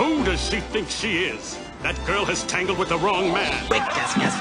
Who does she think she is? That girl has tangled with the wrong man. Wait, yes, yes.